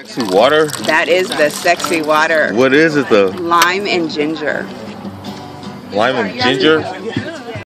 Sexy water? That is the sexy water. What is it though? Lime and ginger. Lime and ginger?